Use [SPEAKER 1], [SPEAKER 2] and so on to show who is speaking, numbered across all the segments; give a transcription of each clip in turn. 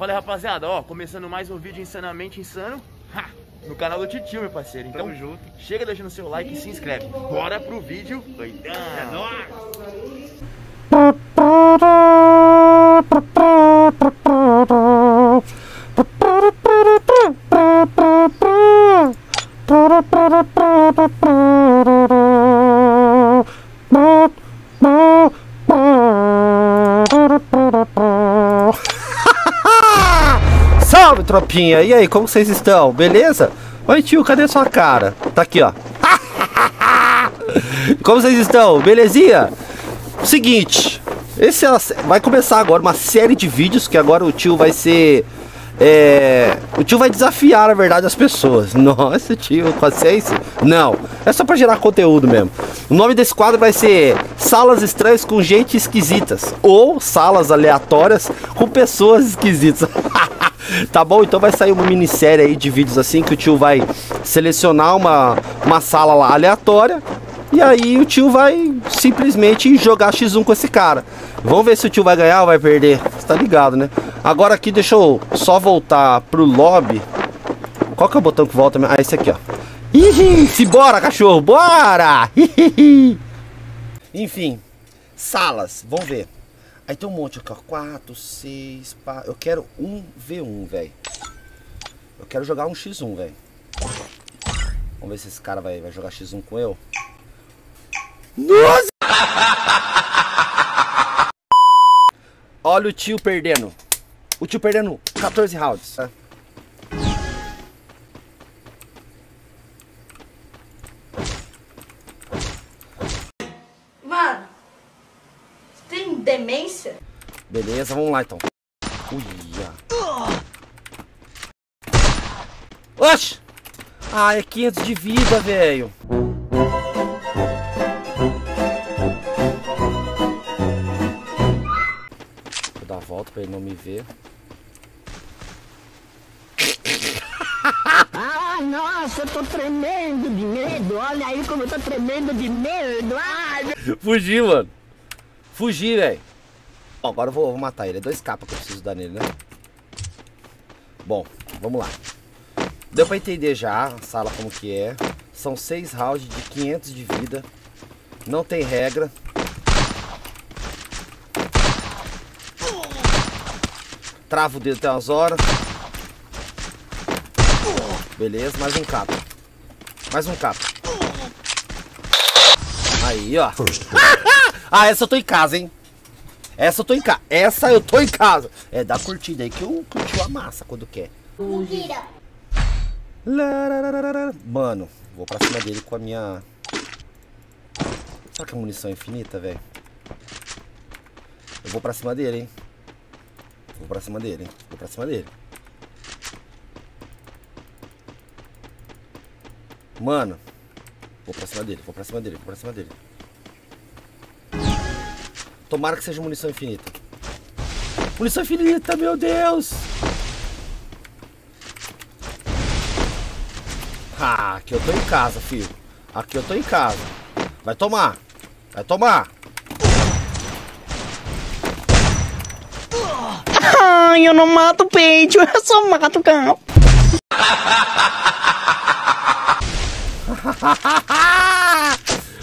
[SPEAKER 1] Fala aí, rapaziada, ó, começando mais um vídeo insanamente insano ha, no canal do Titio, meu parceiro. Então,
[SPEAKER 2] Tamo junto.
[SPEAKER 1] chega deixando seu like e se inscreve. Bora pro vídeo. Doidão.
[SPEAKER 2] É nóis!
[SPEAKER 3] Tropinha! E aí, como vocês estão? Beleza? Oi, tio, cadê sua cara? Tá aqui, ó. como vocês estão? Belezinha? Seguinte, esse é vai começar agora uma série de vídeos que agora o tio vai ser. é, o tio vai desafiar, na verdade, as pessoas. Nossa, tio, paciência? Não, é só pra gerar conteúdo mesmo. O nome desse quadro vai ser Salas Estranhas com Gente Esquisitas. Ou Salas Aleatórias com Pessoas Esquisitas. tá bom? Então vai sair uma minissérie aí de vídeos assim que o tio vai selecionar uma, uma sala lá aleatória. E aí o tio vai simplesmente jogar X1 com esse cara. Vamos ver se o tio vai ganhar ou vai perder. Você tá ligado, né? Agora aqui deixa eu só voltar pro lobby. Qual que é o botão que volta? Ah, esse aqui, ó. Ih, se bora, cachorro, bora! Enfim, salas, vamos ver. Aí tem um monte aqui, ó. 4, 6, pá. Eu quero um V1, velho. Eu quero jogar um X1, velho. Vamos ver se esse cara vai, vai jogar X1 com eu. Nossa! Olha o tio perdendo. O tio perdendo 14 rounds.
[SPEAKER 4] Demência?
[SPEAKER 3] Beleza, vamos lá então. Uia. Oxi! Ah, é 500 de vida, velho. Vou dar a volta pra ele não me ver.
[SPEAKER 5] Ai, nossa, eu tô tremendo de medo. Olha aí como eu tô tremendo de medo. Ai,
[SPEAKER 3] Fugi, mano. Fugi, velho. Bom, agora eu vou, vou matar ele. É dois capas que eu preciso dar nele, né? Bom, vamos lá. Deu pra entender já a sala como que é. São seis rounds de 500 de vida. Não tem regra. Trava o dedo até umas horas. Beleza, mais um capa. Mais um capa. Aí, ó. Ah, essa eu tô em casa, hein? Essa eu tô em casa. Essa eu tô em casa. É, dá curtida aí que eu curti a massa quando quer. Mano, vou pra cima dele com a minha. Será que é munição infinita, velho? Eu vou pra cima dele, hein? Vou pra cima dele, hein? Vou pra cima dele. Mano, vou pra cima dele, vou pra cima dele, vou pra cima dele. Tomara que seja munição infinita. Munição infinita, meu Deus! Ah, aqui eu tô em casa, filho. Aqui eu tô em casa. Vai tomar. Vai tomar.
[SPEAKER 5] Ai, eu não mato peito, eu só mato campo.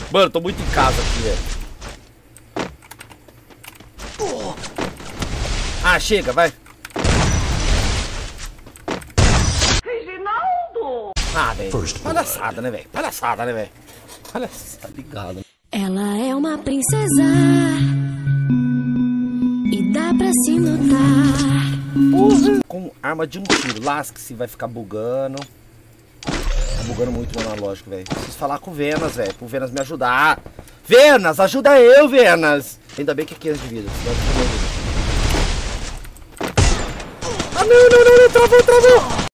[SPEAKER 3] Mano, tô muito em casa aqui, velho. Ah, chega, vai. Reginaldo! Ah, velho. Palhaçada, né, velho? Palhaçada, né, velho? Palhaçada, tá ligado.
[SPEAKER 6] Ela é uma princesa e dá pra se notar.
[SPEAKER 3] Com arma de um tiro. Lasque-se, vai ficar bugando. Tá bugando muito o analógico, velho. Preciso falar com o Venas, velho. Pro Venas me ajudar. Venas, ajuda eu, Venas! Ainda bem que é 500 de vida. senão eu não, não, não, não, travou, travou!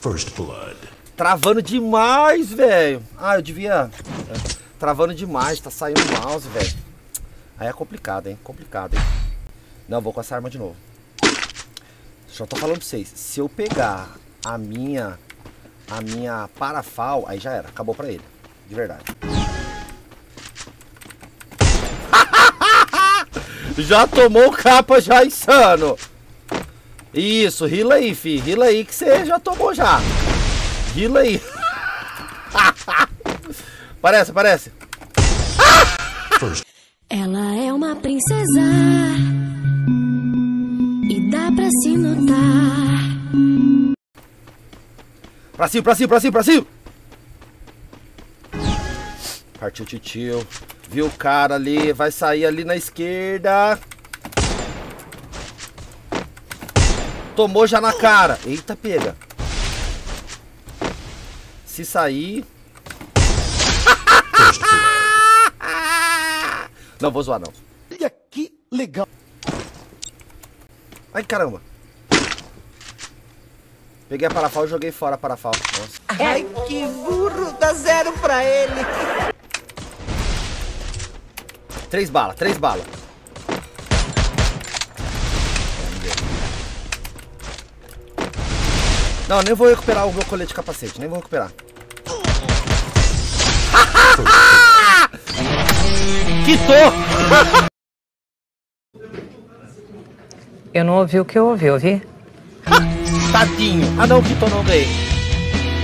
[SPEAKER 7] First Blood.
[SPEAKER 3] Travando demais, velho. Ah, eu devia. é, Travando demais, tá saindo o mouse, velho. Aí é complicado, hein? Complicado, hein? Não, vou com essa arma de novo. Só tô falando pra vocês. Se eu pegar a minha. A minha parafal, aí já era. Acabou pra ele. De verdade. Já tomou capa já insano. Isso, rila aí, fi. Rila aí que você já tomou já. Rila aí. parece, parece.
[SPEAKER 6] Ela é uma princesa e dá pra se notar.
[SPEAKER 3] Pra cima, pra cima, pra cima, pra cima. Partiu o titio. Viu o cara ali, vai sair ali na esquerda. Tomou já na cara. Eita, pega. Se sair. Não vou zoar, não. Olha que legal. Ai, caramba. Peguei a parafal e joguei fora a parafal. Nossa.
[SPEAKER 2] Ai, que burro, dá zero pra ele.
[SPEAKER 3] Três balas, três balas. Não, nem vou recuperar o meu colete de capacete, nem vou recuperar. Quitou!
[SPEAKER 7] Eu não ouvi o que eu ouvi, ouvi?
[SPEAKER 3] Tadinho. Ah não, quitou não, ganhei.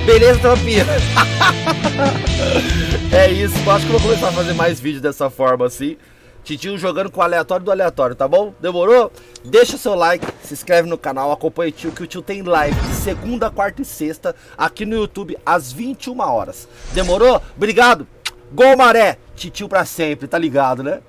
[SPEAKER 3] Beleza, tropinha. é isso, acho que vou começar a fazer mais vídeos dessa forma assim. Titio jogando com o aleatório do aleatório, tá bom? Demorou? Deixa seu like, se inscreve no canal, acompanha o tio, que o tio tem live de segunda, quarta e sexta aqui no YouTube às 21 horas. Demorou? Obrigado! Gol Maré! Titio pra sempre, tá ligado, né?